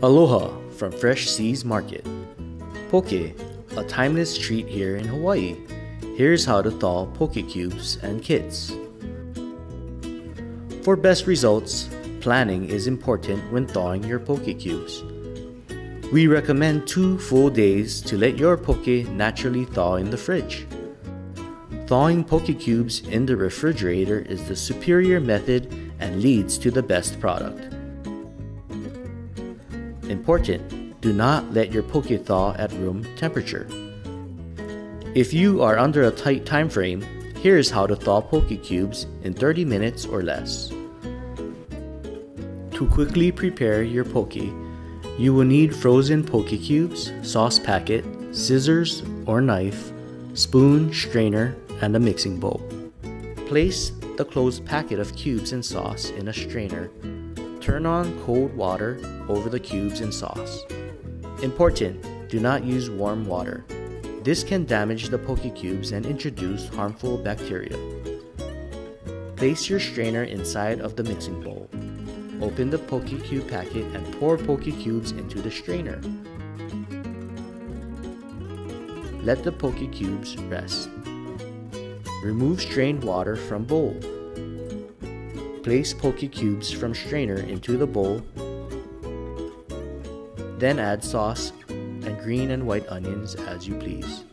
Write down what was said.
Aloha from Fresh Seas Market. Poke, a timeless treat here in Hawaii. Here's how to thaw poke cubes and kits. For best results, planning is important when thawing your poke cubes. We recommend two full days to let your poke naturally thaw in the fridge. Thawing poke cubes in the refrigerator is the superior method and leads to the best product. Important, do not let your poke thaw at room temperature. If you are under a tight time frame, here's how to thaw poke cubes in 30 minutes or less. To quickly prepare your poke, you will need frozen poke cubes, sauce packet, scissors or knife, spoon, strainer, and a mixing bowl. Place the closed packet of cubes and sauce in a strainer. Turn on cold water over the cubes and sauce. Important, do not use warm water. This can damage the poke cubes and introduce harmful bacteria. Place your strainer inside of the mixing bowl. Open the poke cube packet and pour poke cubes into the strainer. Let the poke cubes rest. Remove strained water from bowl. Place poke cubes from strainer into the bowl. Then add sauce and green and white onions as you please.